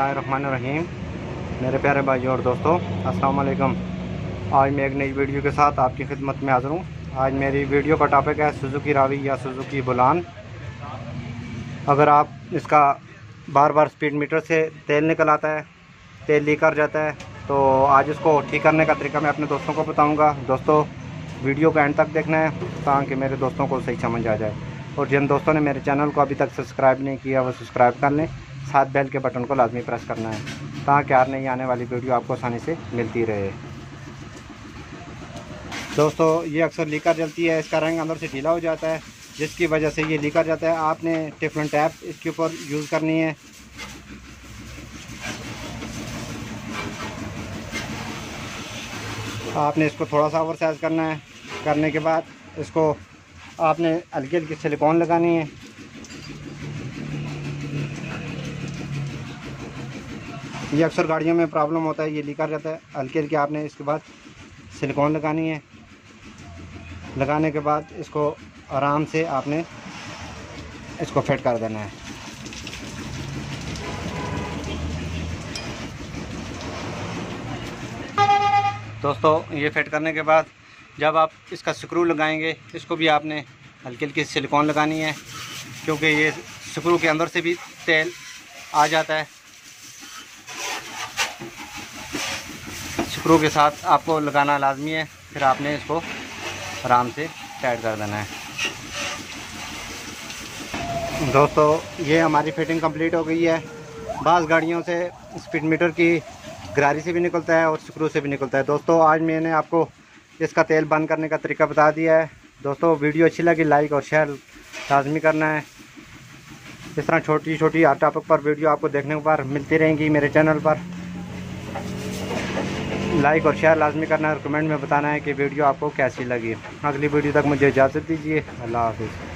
اللہ الرحمن الرحیم۔ میرے پیارے بھائی اور دوستوں السلام علیکم۔ آج میں ایک نئی ویڈیو کے ساتھ آپ کی خدمت میں حاضر ہوں۔ آج میری ویڈیو کا ٹاپک ہے سوزوکی راوی یا سوزوکی بولان اگر آپ اس کا بار بار سپیڈ میٹر سے تیل نکل آتا ہے، تیل لیک کر جاتا ہے، تو آج اس کو ٹھیک کرنے کا طریقہ میں اپنے دوستوں کو بتاؤں گا۔ دوستوں ویڈیو کا اینڈ تک دیکھنا ہے تاکہ میرے دوستوں کو صحیح سمجھ آ جائے۔ اور جن دوستوں نے میرے چینل کو ابھی تک سبسکرائب نہیں کیا، وہ سبسکرائب کر لیں۔ ساتھ بیل کے بٹن کو لازمی پریس کرنا ہے تاکہ ہر نہیں آنے والی ویڈیو آپ کو آسانی سے ملتی رہے۔ دوستو، یہ اکثر لیکر جلتی ہے، اس کا رنگ اندر سے ڈھیلا ہو جاتا ہے، جس کی وجہ سے یہ لیکر جاتا ہے۔ آپ نے ٹیفلن ٹیپ اس کے اوپر یوز کرنی ہے۔ آپ نے اس کو تھوڑا سا اوور سائز کرنا ہے۔ کرنے کے بعد اس کو آپ نے ہلکی ہلکی سلیکون لگانی ہے۔ یہ اکثر گاڑیوں میں پرابلم ہوتا ہے، یہ لیکر جاتا ہے۔ ہلکی ہلکی آپ نے اس کے بعد سلیکون لگانی ہے۔ لگانے کے بعد اس کو آرام سے آپ نے اس کو فٹ کر دینا ہے۔ دوستو، یہ فٹ کرنے کے بعد جب آپ اس کا سکرو لگائیں گے، اس کو بھی آپ نے ہلکی ہلکی سلیکون لگانی ہے۔ کیونکہ یہ سکرو کے اندر سے بھی تیل آ جاتا ہے۔ سکرو کے ساتھ آپ کو لگانا لازمی ہے۔ پھر آپ نے اس کو آرام سے ٹائٹ کر دینا ہے۔ دوستو، یہ ہماری فٹنگ کمپلیٹ ہو گئی ہے۔ بعض گاڑیوں سے اسپیڈ میٹر کی گراری سے بھی نکلتا ہے اور سکرو سے بھی نکلتا ہے۔ دوستو، آج میں نے آپ کو اس کا تیل بند کرنے کا طریقہ بتا دیا ہے۔ دوستو، ویڈیو اچھی لگی، لائک اور شیئر لازمی کرنا ہے۔ اس طرح چھوٹی چھوٹی ہر ٹاپک پر ویڈیو آپ کو دیکھنے پر ملتی رہیں گی میرے چینل پر۔ لائک اور شیئر لازمی کرنا ہے اور کمنٹ میں بتانا ہے کہ ویڈیو آپ کو کیسی لگی۔ اگلی ویڈیو تک مجھے اجازت دیجیے اللہ حافظ۔